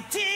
my.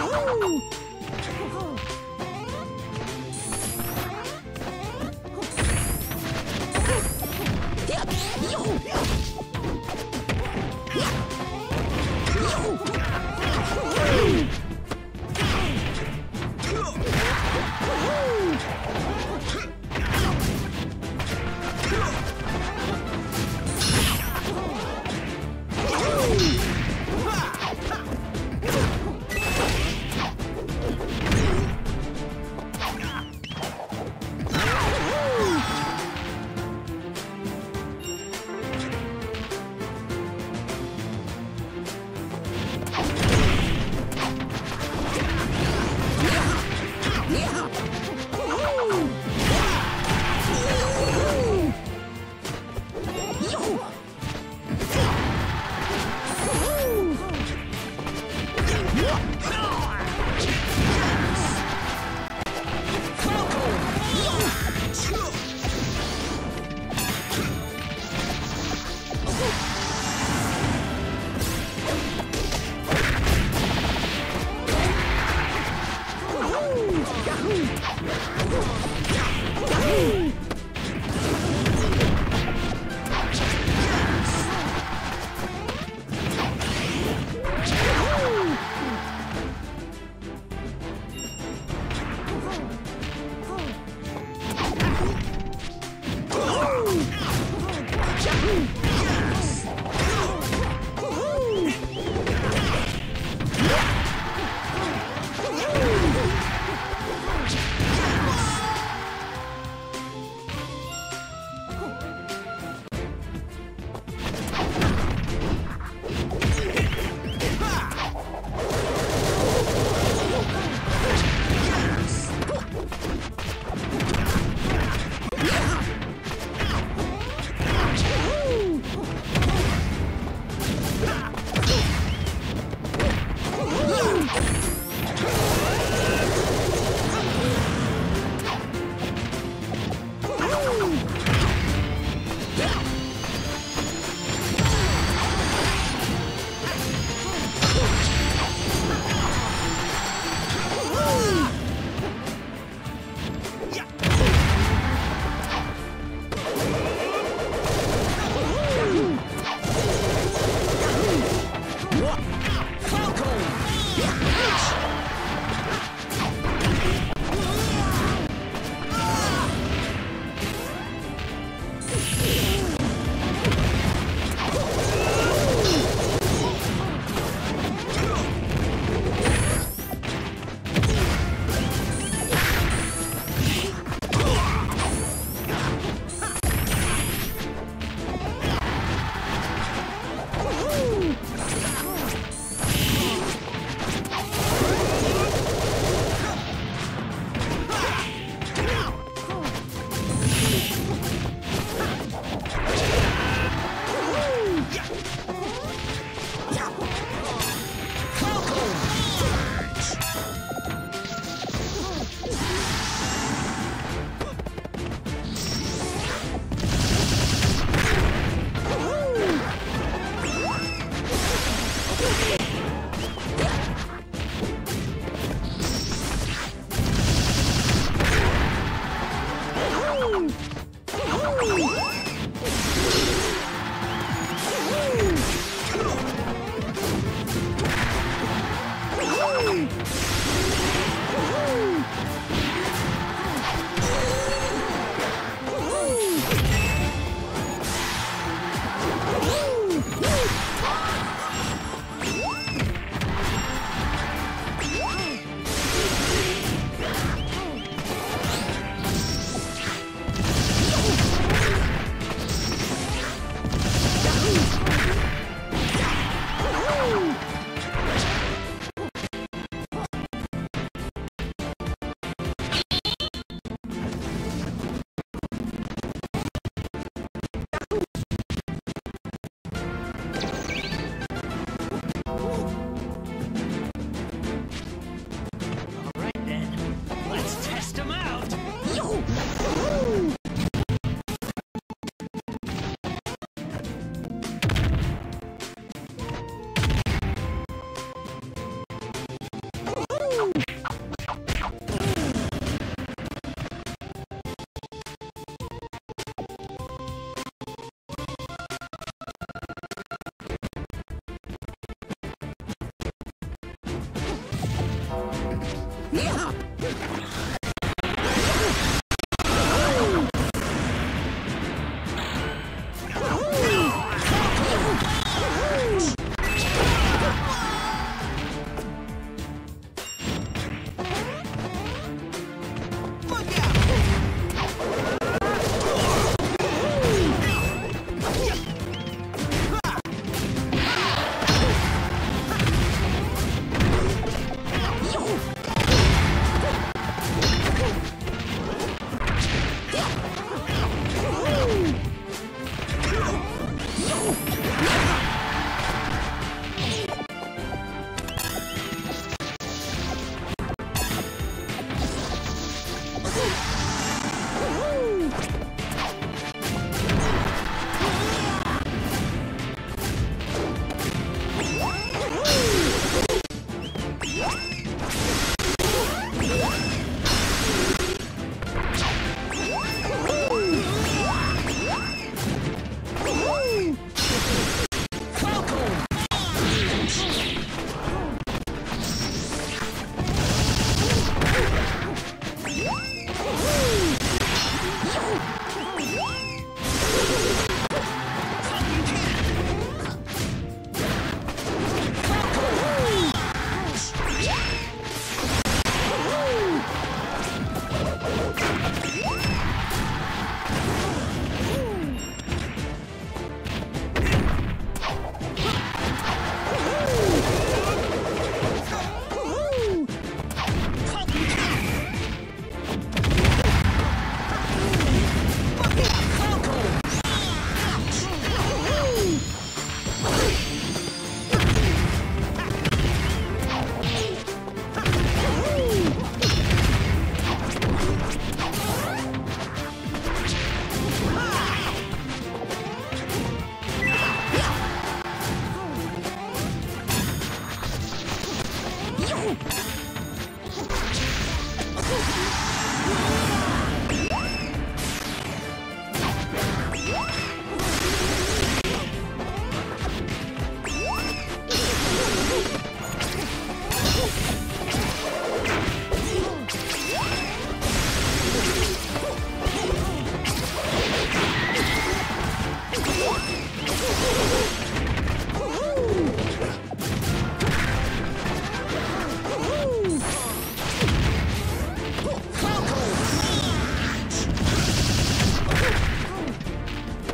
Yeah.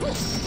Oh!